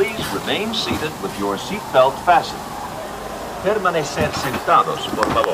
please remain seated with your seatbelt fastened. Permanecer sentados, por favor.